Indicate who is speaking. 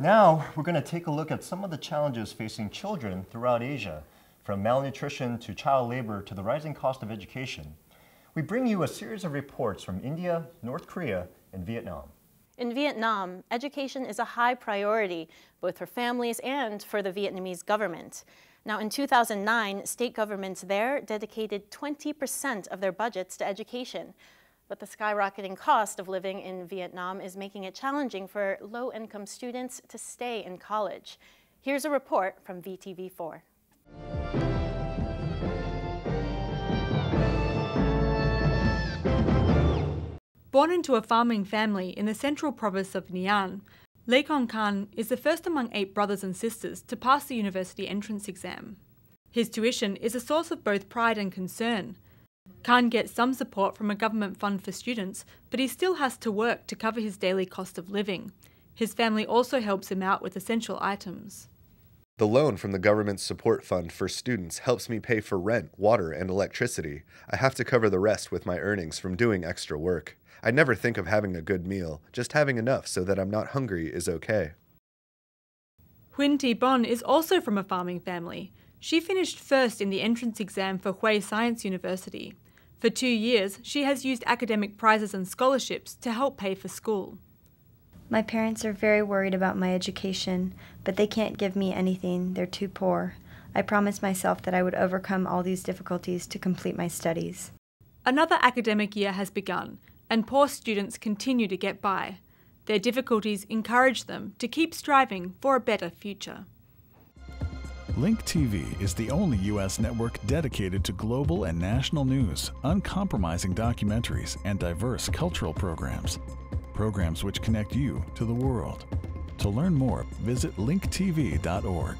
Speaker 1: Now, we're going to take a look at some of the challenges facing children throughout Asia, from malnutrition to child labor to the rising cost of education. We bring you a series of reports from India, North Korea, and Vietnam.
Speaker 2: In Vietnam, education is a high priority, both for families and for the Vietnamese government. Now, in 2009, state governments there dedicated 20% of their budgets to education. But the skyrocketing cost of living in Vietnam is making it challenging for low-income students to stay in college. Here's a report from VTV4.
Speaker 3: Born into a farming family in the central province of Nghe An, Lê Công Khanh is the first among eight brothers and sisters to pass the university entrance exam. His tuition is a source of both pride and concern, Khanh gets some support from a government fund for students, but he still has to work to cover his daily cost of living. His family also helps him out with essential items.
Speaker 4: The loan from the government's support fund for students helps me pay for rent, water, and electricity. I have to cover the rest with my earnings from doing extra work. I never think of having a good meal, just having enough so that I'm not hungry is okay.
Speaker 3: Huyen Thi Bon is also from a farming family. She finished first in the entrance exam for Hue Science University. For two years, she has used academic prizes and scholarships to help pay for school.
Speaker 5: My parents are very worried about my education, but they can't give me anything. They're too poor. I promised myself that I would overcome all these difficulties to complete my studies.
Speaker 3: Another academic year has begun, and poor students continue to get by. Their difficulties encourage them to keep striving for a better future.
Speaker 6: Link TV is the only U.S. network dedicated to global and national news, uncompromising documentaries, and diverse cultural programs. Programs which connect you to the world. To learn more, visit linktv.org.